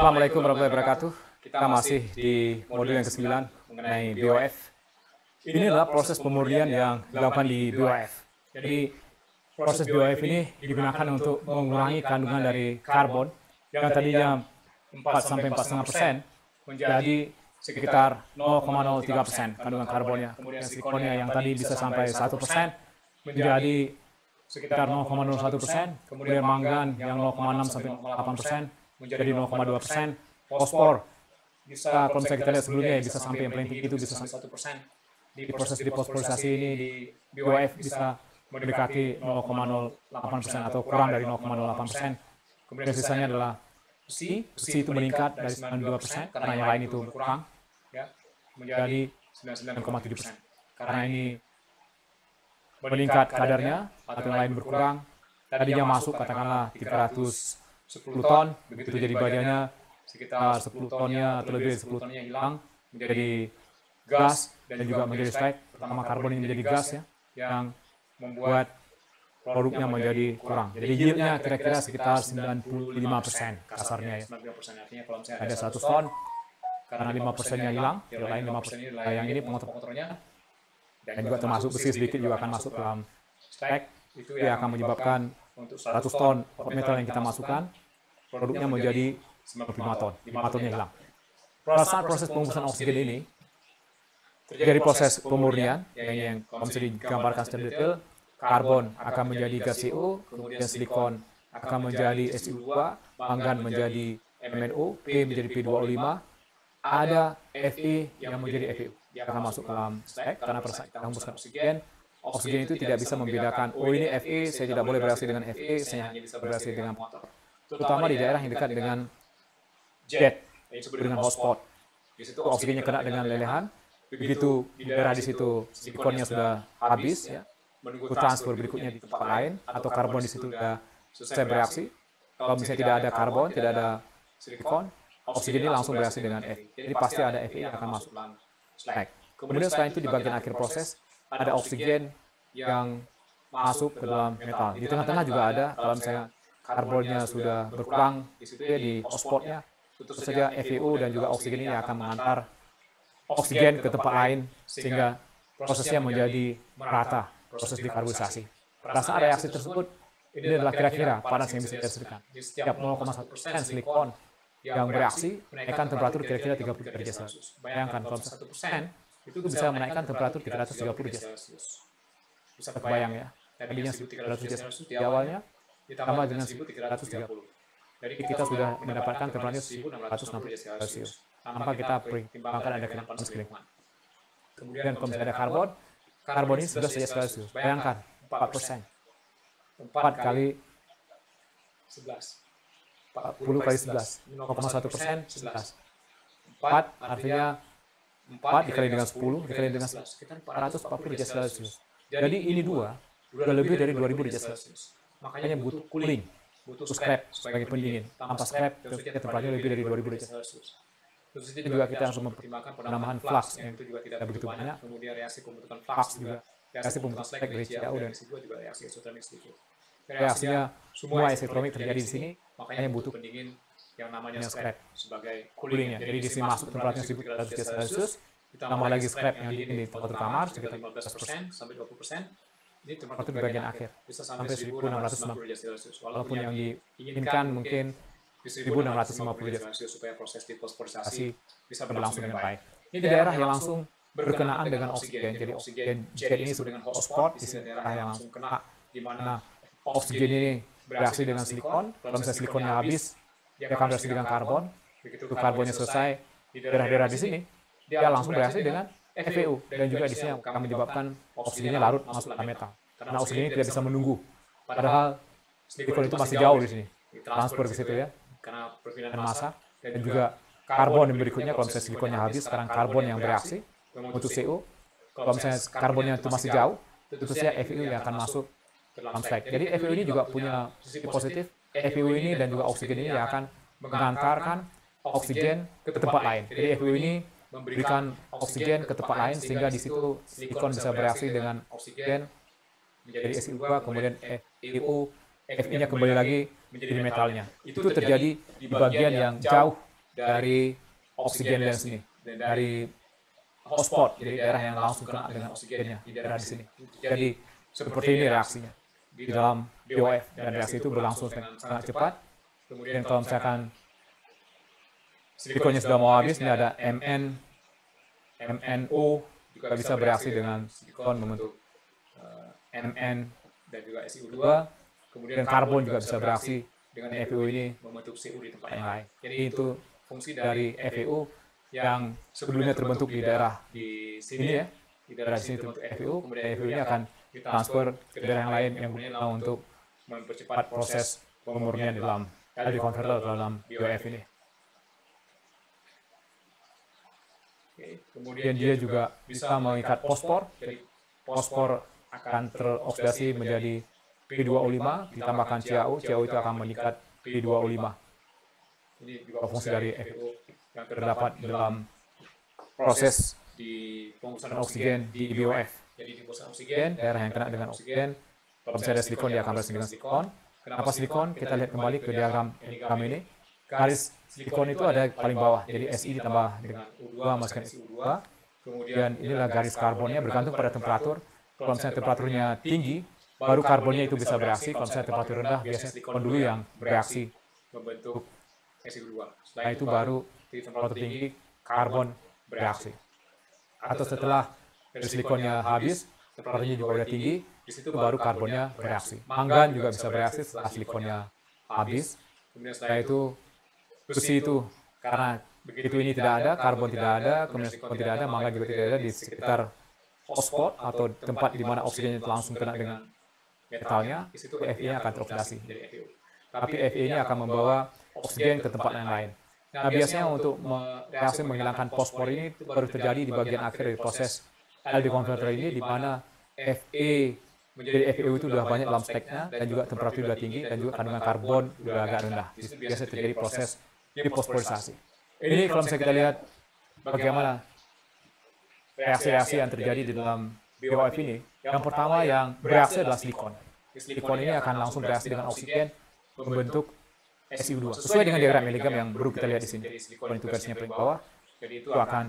Assalamualaikum warahmatullahi wabarakatuh. Kita masih di modul yang ke-9 mengenai BOF. Ini adalah proses pemurnian yang dilakukan di BOF. Jadi proses BOF ini digunakan untuk mengurangi kandungan dari karbon yang tadinya 4 sampai 4,5 persen menjadi sekitar 0,03 persen kandungan karbonnya. Kemudian silikonnya yang tadi bisa sampai 1 persen menjadi sekitar 0,01 persen. Kemudian mangan yang 0,6 sampai 8 persen menjadi 0,2 persen. Fosfor bisa kalau misalnya kita lihat sebelumnya ya bisa sampai yang paling tinggi itu bisa sampai 1 persen. Di proses deposforisasi ini di BOF bisa mendekati 0,08 persen atau kurang dari 0,08 persen. Kemudian sisanya adalah besi, besi itu meningkat dari 92 persen karena yang lain itu berkurang, ya, menjadi 99,7 persen. Karena ini meningkat kadarnya atau yang lain berkurang, tadinya masuk katakanlah 310 ton, begitu jadi badannya sekitar 10 tonnya atau lebih dari 10 tonnya hilang menjadi gas dan juga menjadi slag. Pertama karbon ini menjadi gas ya, yang membuat produknya menjadi kurang. Jadi yieldnya kira-kira sekitar 95 persen kasarnya ya. Ada 100 ton, karena 5 persennya hilang, yang lain 5 persen yang ini pengotor-pengotornya, dan juga termasuk besi sedikit juga akan masuk dalam stack, itu yang akan menyebabkan untuk 100 ton metal yang kita masukkan, produknya menjadi 95 ton, 5 tonnya hilang. Saat proses pembungkusan oksigen ini, terjadi proses pemurnian, yang, yang kalau bisa digambarkan secara detail, karbon akan menjadi gas CO, kemudian silikon akan menjadi SiO2, mangan menjadi MnO, P menjadi P2O5, ada Fe yang menjadi FeO. Dia akan masuk ke dalam stack karena kita hembuskan oksigen, oksigen itu tidak bisa membedakan, oh ini Fe, saya tidak boleh bereaksi dengan Fe, saya hanya bisa bereaksi dengan motor. Terutama di daerah yang dekat dengan jet, dengan hotspot. Di situ oksigennya kena dengan lelehan, begitu di daerah di situ silikonnya sudah habis, ya, menunggu transfer berikutnya di tempat lain, atau karbon di situ sudah selesai bereaksi. Kalau misalnya tidak ada karbon, tidak ada silikon, oksigen ini langsung bereaksi dengan Fe. Jadi pasti ada Fe yang akan masuk slag. Kemudian selain itu di bagian akhir proses, ada oksigen yang masuk ke dalam metal. Di tengah-tengah juga ada, kalau misalnya karbonnya sudah berkurang ya di hotspotnya, tentu saja FeO dan juga oksigen ini akan mengantar oksigen ke tempat lain sehingga prosesnya menjadi merata proses dekarbonisasi. Pada saat reaksi tersebut, ini adalah kira-kira panas yang bisa dihasilkan. Setiap 0,1 persen silikon yang bereaksi menaikkan temperatur kira-kira 30 derajat Celcius. Bayangkan kalau 1 persen itu bisa menaikkan temperatur 330 derajat Celcius. Bisa kebayang ya. Tadinya 1300 derajat Celcius di awalnya, ditambah dengan 1330. Jadi kita sudah mendapatkan temperatur 1660 derajat Celcius. Tanpa kita pertimbangkan ada kena panas lingkungan. Kemudian kalau misalnya ada karbon, karbon ini sudah derajat Celcius. Bayangkan 4 persen. 4 kali 11. 40 kali 11. 0,1 persen 11. 4 artinya 4 dikali dengan 10 dikali dengan 11. Sekitar 440 derajat Celcius. Jadi ini dua, sudah lebih dari 2000 derajat Celcius. Makanya butuh cooling, butuh scrap sebagai pendingin. Tanpa scrap, tentunya temperaturnya lebih dari 2000 derajat Celcius. Tentu saja juga kita harus mempertimbangkan penambahan flux yang itu juga tidak begitu banyak. Kemudian reaksi pembentukan flux juga, reaksi pembentukan slag dari CO dan juga reaksi isotermik sedikit. Reaksinya semua isotermik terjadi di sini, makanya butuh pendingin yang namanya scrap sebagai coolingnya. Jadi di sini masuk temperaturnya 1300 derajat Celcius, ditambah lagi scrap yang di temperatur kamar sekitar 15% sampai 20%. Ini temperatur di bagian akhir sampai 1690 derajat Celcius. Walaupun yang diinginkan mungkin 1650 derajat Celcius supaya proses deposforisasi bisa berlangsung dengan baik. Ini daerah yang langsung berkenaan dengan oksigen. Jadi oksigen jet ini disebut dengan hotspot, di sini daerah yang langsung kena di mana oksigen ini bereaksi dengan silikon. Kalau misalnya silikonnya habis, dia akan bereaksi dengan karbon. Begitu karbonnya selesai di daerah-daerah di sini, dia langsung bereaksi dengan FeO dan juga di sini akan menyebabkan oksigennya larut masuk ke metal. Karena oksigen ini tidak bisa menunggu. Padahal silikon itu masih jauh di sini. Transfer ke situ ya. Karena perpindahan massa dan juga karbon yang berikutnya kalau misalnya silikonnya habis, sekarang karbon yang bereaksi untuk CO. Kalau misalnya karbonnya itu masih jauh, tentu saja FeO yang akan masuk dalam slag. Jadi FeO ini juga punya sisi positif. FeO ini dan juga oksigen ini yang akan mengantarkan oksigen ke tempat lain. Jadi FeO ini memberikan oksigen ke tempat lain sehingga di situ silikon bisa bereaksi dengan oksigen menjadi SiO2 kemudian FeO Fe-nya kembali lagi menjadi metalnya. Itu terjadi di bagian yang jauh dari oksigen lens ini, dari hotspot, jadi daerah yang langsung kena dengan oksigennya di daerah di sini. Jadi seperti ini reaksinya di dalam BOF dan reaksi itu berlangsung sangat cepat. Kemudian kalau misalkan silikonnya sudah mau habis, ini ada MN, MNO juga bisa bereaksi dengan silikon membentuk eh, MN dan juga SiO2. Kemudian karbon juga bisa bereaksi dengan FeO ini membentuk CO di tempat yang lain. Jadi itu fungsi dari FeO yang sebelumnya terbentuk di daerah di sini ya, di daerah sini terbentuk FeO, kemudian FeO ini akan ditransfer ke daerah yang lain yang kemudian untuk mempercepat proses pemurnian dalam di converter dalam BOF ini. Kemudian dia juga bisa mengikat fosfor, jadi fosfor akan teroksidasi menjadi P2O5 ditambahkan CaO, CaO itu akan mengikat P2O5. Ini juga fungsi dari FeO yang terdapat dalam proses di pengusahaan oksigen di BOF. Jadi di pengusahaan oksigen, daerah yang kena dengan oksigen, kalau misalnya ada silikon, dia akan bereaksi dengan silikon. Kenapa silikon? Kita lihat kembali ke diagram kami ini. Garis silikon itu ada paling bawah, jadi Si ditambah dengan U2 masukkan SiO2. Kemudian inilah garis karbonnya bergantung pada temperatur. Misalnya temperaturnya tinggi, baru karbonnya itu bisa bereaksi. Misalnya temperatur rendah, biasanya silikon dulu yang bereaksi membentuk SiO2. Setelah itu baru temperatur tinggi, karbon bereaksi. Atau setelah silikonnya habis, temperaturnya juga udah tinggi, di situ baru karbonnya bereaksi. Manggan juga bisa bereaksi setelah silikonnya habis. Kemudian setelah itu besi itu karena begitu ini tidak ada, karbon tidak ada, kemudian silikon tidak ada, mangga juga tidak ada di sekitar hotspot atau tempat di mana oksigen itu langsung kena dengan metalnya, Fe-nya akan teroksidasi. Tapi Fe ini akan membawa oksigen ke tempat yang lain. Nah, biasanya untuk reaksi menghilangkan fosfor ini baru terjadi di bagian akhir dari proses LD converter ini, di mana Fe menjadi FeO itu sudah banyak dalam speknya dan juga temperatur sudah tinggi dan juga kandungan karbon sudah agak rendah. Biasa terjadi proses difosforisasi. Ini kalau misalnya kita lihat bagaimana reaksi-reaksi yang terjadi di dalam BOF ini, yang pertama yang bereaksi adalah silikon. Silikon ini akan langsung bereaksi dengan oksigen membentuk SiO2. Sesuai dengan diagram miligram yang baru kita lihat di sini. Silikon itu garisnya paling bawah, itu akan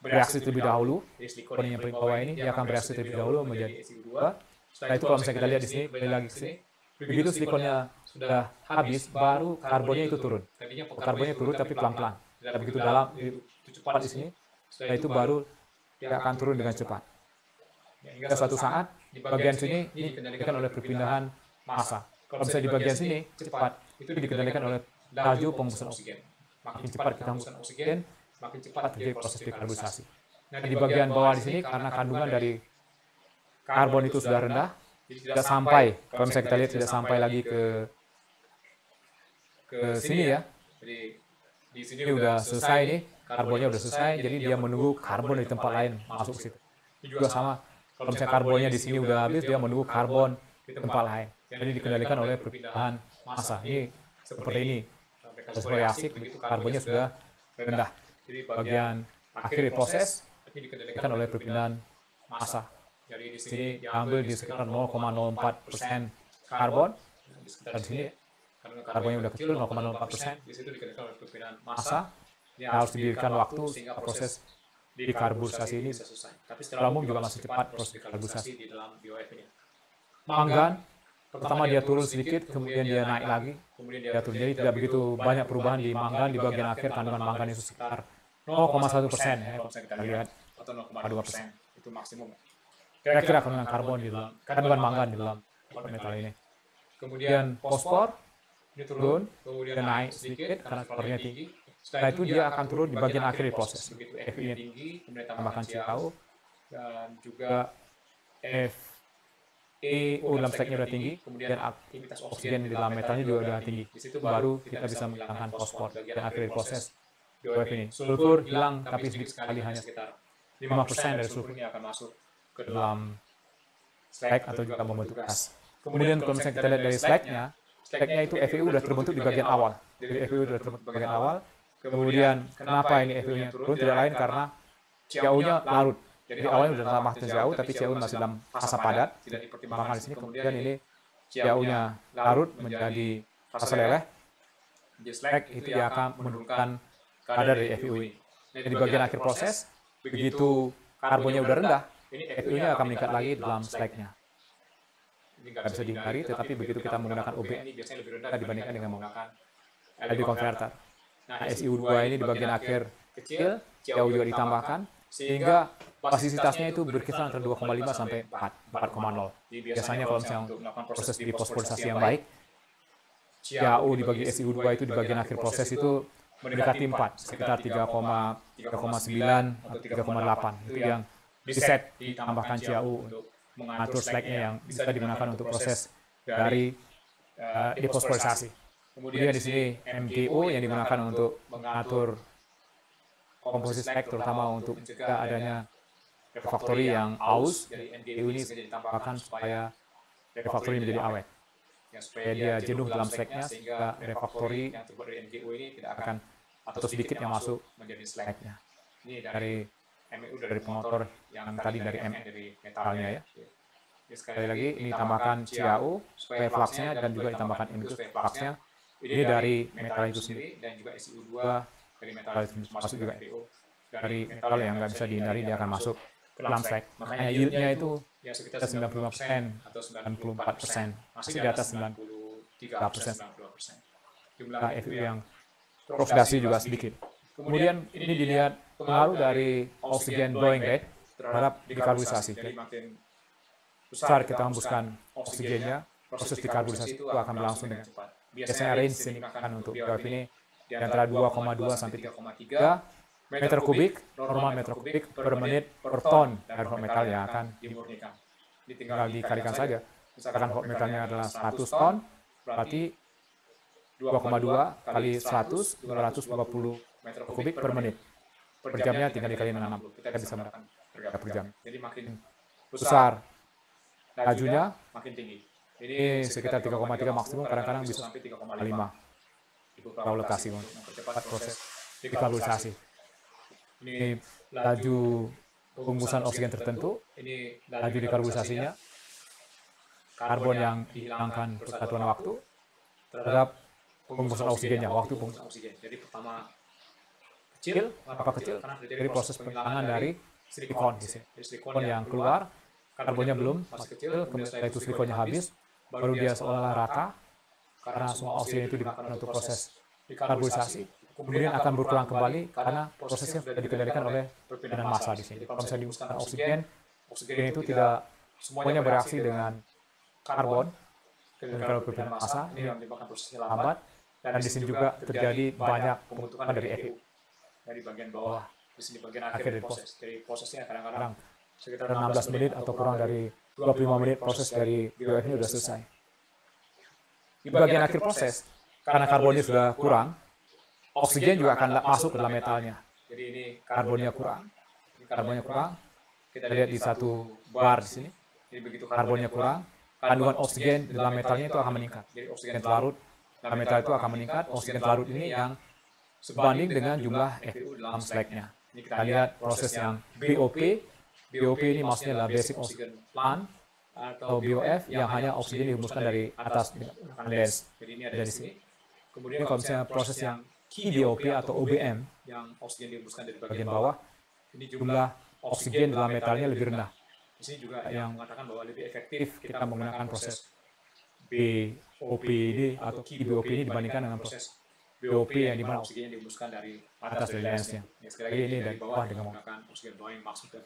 bereaksi terlebih dahulu. Silikon yang paling bawah ini dia akan bereaksi terlebih dahulu menjadi SiO2. Setelah itu kalau misalnya kita lihat di sini, kembali lagi ke sini, begitu silikonnya sudah habis, baru karbonnya itu turun. Karbonnya turun tapi pelan-pelan. Begitu dalam, itu cepat di sini. Setelah itu baru dia akan turun dengan cepat. Hingga suatu saat, di bagian sini ini dikendalikan oleh perpindahan massa. Kalau misalnya di bagian sini cepat, itu dikendalikan oleh laju pembusukan oksigen. Makin cepat kita membuskan oksigen, makin cepat terjadi proses dekarbonisasi. Nah, di bagian bawah di sini karena kandungan dari karbon itu sudah rendah, tidak sampai. Kalau misalnya kita lihat tidak sampai lagi ke ke sini ya. Jadi di sini udah selesai nih, karbonnya udah selesai, jadi dia menunggu karbon di tempat lain masuk ke situ. Juga sama, kalau misalnya karbonnya di sini udah habis, dia menunggu karbon di tempat lain. Jadi dikendalikan oleh perpindahan massa. Ini seperti ini. Proses reaksi, karbonnya sudah rendah. Jadi bagian akhir proses dikendalikan oleh perpindahan massa. Jadi di sini diambil di sekitar 0,04 persen karbon. Di sekitar sini karbonnya udah kecil 0,04 persen. Di situ dikendalikan oleh perpindahan massa. Ini harus diberikan waktu sehingga proses dekarbonisasi ini. Tapi secara umum juga masih cepat proses dekarbonisasi di dalam BOF ini. Manggan, pertama dia turun sedikit, kemudian dia naik lagi, kemudian dia turun. Jadi tidak begitu banyak perubahan di manggan, di bagian akhir kandungan manggan itu sekitar 0,1 persen ya, kalau kita lihat, atau 0,2 persen, itu maksimum. Kira-kira kandungan karbon di dalam, kandungan manggan di dalam metal ini. Kemudian fosfor, turun, kemudian naik sedikit karena kalorinya tinggi. Setelah itu dia akan turun di bagian akhir proses. Begitu Fe-nya tinggi, kemudian tambahkan CaO, dan juga F EO dalam speknya sudah tinggi, kemudian aktivitas oksigen di dalam metalnya juga sudah tinggi. Di situ baru kita bisa menghilangkan fosfor dan akhir proses BOF ini. Sulfur hilang, tapi sedikit sekali hanya sekitar 5% dari sulfur ini akan masuk ke dalam slag atau juga membentuk gas. Kemudian kalau misalnya kita lihat dari slagnya, slagnya itu FeU sudah terbentuk di bagian awal. Jadi FeU sudah terbentuk di bagian awal. Kemudian kenapa ini FeU-nya turun? Tidak lain karena CaO-nya larut. Jadi awalnya sudah tambah jauh, tapi CaO masih dalam fase padat, tidak dipertimbangkan di sini. Kemudian ini CaO-nya larut menjadi fase leleh. Slag itu dia akan menurunkan kadar dari FIU ini. Dan di bagian akhir proses, begitu karbonnya udah rendah, ini FIU-nya akan meningkat lagi dalam slack-nya. Nggak bisa dihindari, tetapi begitu kita menggunakan OBN, rendah dibandingkan dengan menggunakan LD converter. Nah, SIU2 ini di bagian akhir kecil, jauh juga ditambahkan, sehingga basisitasnya itu berkisar antara 2,5 sampai 4, 4,0. Biasanya kalau misalnya proses di postpolarisasi yang baik, CAU di bagian SIU2 itu di bagian akhir proses itu mendekati 4, sekitar 3,9 atau 3,8. Itu yang di set ditambahkan CAU untuk mengatur slack-nya yang bisa digunakan untuk proses dari uh, depospolarisasi. Kemudian di sini MGO yang digunakan untuk mengatur komposisi stack terutama untuk mencegah adanya refactory yang aus dari NGU ini ditambahkan supaya refactory menjadi awet. Ya, supaya dia jenuh dalam stacknya sehingga refactory yang terbuat dari NGU ini tidak akan atau sedikit yang masuk menjadi slacknya. Ini dari MU dari pengotor yang tadi dari MN dari metalnya ya. ya. Sekali lagi ini tambahkan CAU supaya fluxnya dan juga ditambahkan infus fluxnya. Ini dari metal itu sendiri dan juga SiU2 dari metal masuk juga dari metal yang nggak bisa dihindari dia akan masuk ke dalam stack. Makanya yieldnya itu ya sekitar 95 persen atau 94 persen, masih di atas 93 persen. Jumlah FU yang teroksidasi juga sedikit. Kemudian ini dilihat pengaruh dari oksigen blowing rate terhadap dekarbonisasi. Jadi makin besar kita hembuskan oksigennya, proses dekarbonisasi itu akan berlangsung dengan cepat. Biasanya range ini kan untuk BOF ini di antara 2,2 sampai 3,3 meter kubik, normal meter kubik per menit per ton dari hot metal yang akan dimurnikan. Tinggal dikalikan saja. Misalkan hot metalnya adalah 100 ton, berarti 2,2 kali 100, 220 meter kubik per menit. Per jamnya tinggal dikali 60. Kita bisa mendapatkan per jam. Jadi makin besar lajunya, makin tinggi. Ini sekitar 3,3 maksimum, kadang-kadang bisa sampai 3,5 beberapa lokasi mempercepat proses dekarbonisasi. Ini laju pengumpusan oksigen tertentu, ini laju dekarbonisasinya, karbon yang dihilangkan persatuan waktu terhadap pengumpusan oksigennya, waktu pengumpusan oksigen. Jadi pertama kecil, apa kecil? Dari proses penghilangan dari silikon, silikon yang keluar, karbonnya belum masih kecil, kemudian itu silikonnya habis, baru dia seolah-olah rata, karena semua oksigen itu digunakan untuk proses dekarbonisasi, kemudian akan berkurang kembali karena prosesnya sudah dikendalikan oleh perpindahan massa di sini. Kalau misalnya dihembuskan oksigen, oksigen itu tidak semuanya bereaksi dengan karbon, dan kalau perpindahan massa ini yang menyebabkan prosesnya lambat, dan di sini juga terjadi banyak pembentukan dari FU dari bagian bawah, di sini bagian akhir dari proses. Dari prosesnya kadang-kadang sekitar 16 menit atau kurang dari 25 menit proses dari BOF ini sudah selesai. Di bagian akhir proses, karena karbonnya sudah kurang, oksigen juga akan masuk ke dalam metalnya. Jadi ini karbonnya kurang. Karbonnya kurang. Kita lihat di satu bar di sini. Jadi begitu karbonnya kurang, kandungan oksigen di dalam metalnya itu akan meningkat. Jadi oksigen terlarut dalam metal itu akan meningkat. Oksigen terlarut ini yang sebanding dengan jumlah FPU dalam slacknya. Ini kita lihat proses yang BOP. BOP ini maksudnya adalah basic oxygen plant atau BOF yang hanya oksigen dihembuskan dari atas ada di sini. Kemudian kalau misalnya proses yang KBOP atau OBM yang oksigen dihembuskan dari bagian bawah, ini jumlah oksigen dalam metalnya lebih rendah. Di sini juga yang mengatakan bahwa lebih efektif kita menggunakan proses BOP ini atau KBOP ini dibandingkan dengan proses BOP yang di mana oksigen dihembuskan dari atas dari lensnya. Ya, sekali lagi ini dari bawah dengan menggunakan oksigen blowing maksudnya.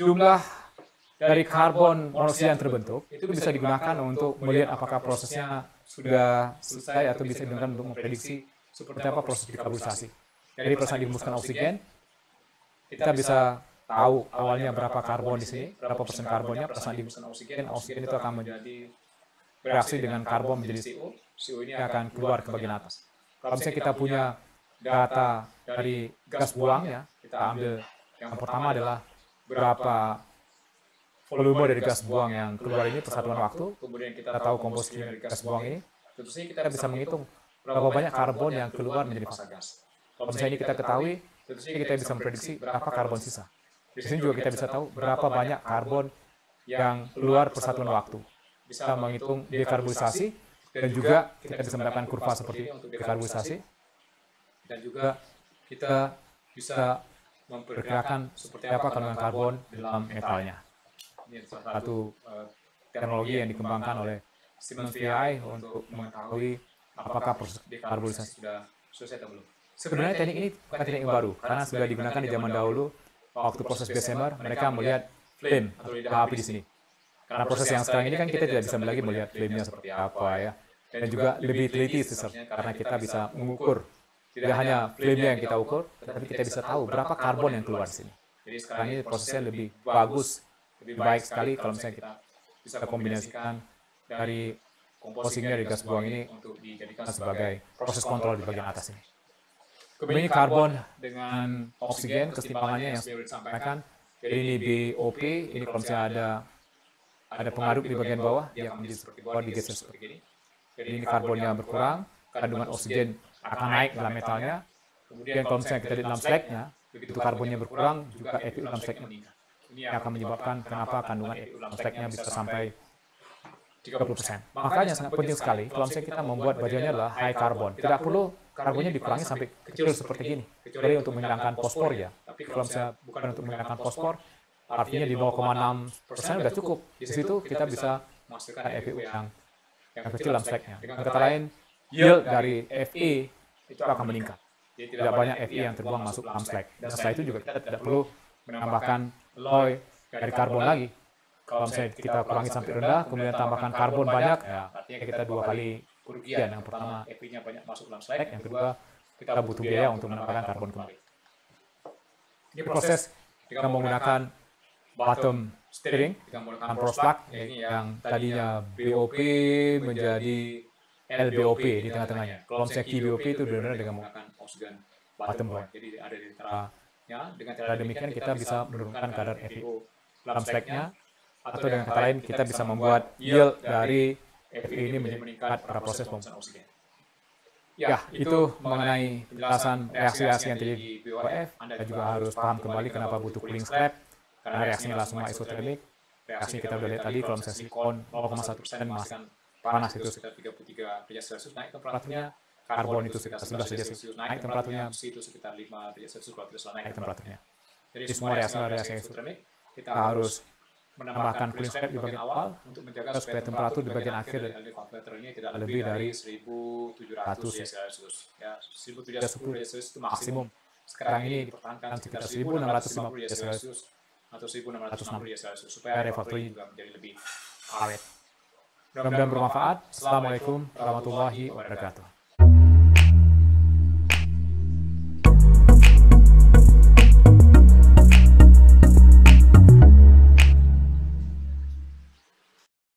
Jumlah dari karbon monoksida yang terbentuk itu bisa digunakan untuk melihat apakah prosesnya sudah selesai atau bisa digunakan untuk memprediksi seperti apa proses dekarbonisasi. Dari proses dihembuskan oksigen, kita bisa tahu awalnya berapa karbon di sini, berapa persen karbonnya, persen dihembuskan oksigen, oksigen itu akan menjadi bereaksi dengan karbon menjadi CO, CO ini akan keluar ke bagian atas. Kalau misalnya kita punya data dari gas buang ya, kita ambil yang pertama adalah berapa volume dari gas buang yang keluar ini persatuan waktu, kemudian kita tahu komposisi dari gas buang ini, tentu saja kita bisa menghitung berapa banyak karbon yang keluar menjadi fasa gas. Kalau misalnya ini kita ketahui, tentu saja kita bisa memprediksi berapa karbon sisa. Di sini juga kita bisa tahu berapa banyak karbon yang keluar persatuan waktu. Bisa menghitung dekarbonisasi dan juga kita bisa mendapatkan kurva seperti dekarbonisasi. dan juga kita bisa memperkirakan seperti apa kandungan karbon dalam metalnya. Ini salah satu uh, teknologi yang dikembangkan oleh Siemens VI untuk mengetahui apakah proses dekarbonisasi sudah selesai atau belum. Sebenarnya teknik ini bukan teknik yang baru, karena sudah digunakan di zaman dahulu waktu proses Bessemer, mereka melihat flame atau lidah api di sini. Karena proses yang sekarang ini kan kita tidak bisa lagi melihat flame-nya seperti apa ya. Dan juga lebih teliti karena kita bisa mengukur tidak hanya flame-nya yang kita ukur, tetapi kita bisa tahu berapa karbon yang keluar di sini. Jadi sekarang ini prosesnya lebih bagus, lebih baik sekali kalau misalnya kita bisa kombinasikan dari komposisinya dari gas buang ini untuk dijadikan sebagai proses kontrol di bagian atas ini. Kemudian karbon dengan oksigen kesetimbangannya yang sudah disampaikan. Jadi ini BOP, ini kalau misalnya ada ada pengaruh di bagian bawah, dia akan menjadi seperti bawah digeser seperti ini. Jadi ini karbonnya berkurang, kandungan oksigen akan naik dalam metalnya. Kemudian kalau misalnya kita di dalam slagnya, begitu karbonnya berkurang, juga EPU dalam slagnya meningkat. Ini akan menyebabkan kenapa kandungan EPU dalam slagnya bisa sampai 30%. Makanya sangat penting sekali kalau misalnya kita membuat bajunya adalah high carbon. Tidak perlu karbonnya dikurangi sampai kecil seperti ini. Jadi untuk menghilangkan fosfor ya. Tapi kalau misalnya bukan untuk menghilangkan fosfor, artinya di 0,6 persen sudah cukup. Di situ kita bisa masukkan EPU yang yang kecil dalam slagnya. Dengan kata lain, yield dari FE itu akan meningkat. Tidak banyak FE yang terbuang masuk dalam slag. Dan setelah itu juga kita tidak perlu menambahkan alloy dari karbon lagi. Kalau misalnya kita kurangi sampai rendah, kemudian tambahkan karbon banyak, ya artinya kita dua kali kerugian. Yang pertama, FE-nya banyak masuk dalam slag. Yang kedua, kita butuh biaya untuk menambahkan karbon kembali. Ini proses kita menggunakan bottom steering dengan menggunakan yang tadinya BOP menjadi LBOP di tengah-tengahnya. Kalau misalnya KBOP itu benar-benar dengan menggunakan oksigen bottom point. Jadi ada di ya Dengan cara demikian kita bisa menurunkan kadar FeO dalam slagnya atau dengan kata lain kita bisa membuat yield dari FeO ini meningkat pada proses pembuatan oksigen. Ya, itu mengenai penjelasan reaksi-reaksi yang terjadi di BOF. Anda juga harus paham kembali kenapa butuh cooling scrap, karena reaksinya semua isotermik. Reaksi kita udah lihat tadi, kalau misalnya silikon 0,1% menghasilkan panas itu sekitar 33 derajat Celcius naik temperaturnya, karbon itu sekitar 11 derajat Celcius naik temperaturnya, besi itu sekitar 5 derajat Celcius kalau tidak salah naik temperaturnya. Jadi semua reaksi-reaksi isotermik kita harus menambahkan cooling scrap di bagian awal untuk menjaga supaya temperatur di bagian akhir dari kalkulator ini tidak lebih dari 1700 derajat Celcius. Ya, 1710 derajat Celcius itu maksimum. Sekarang ini dipertahankan sekitar 1650 derajat Celcius atau 1660 derajat Celcius supaya refraktornya juga menjadi lebih awet. Mudah-mudahan bermanfaat. Assalamualaikum warahmatullahi wabarakatuh.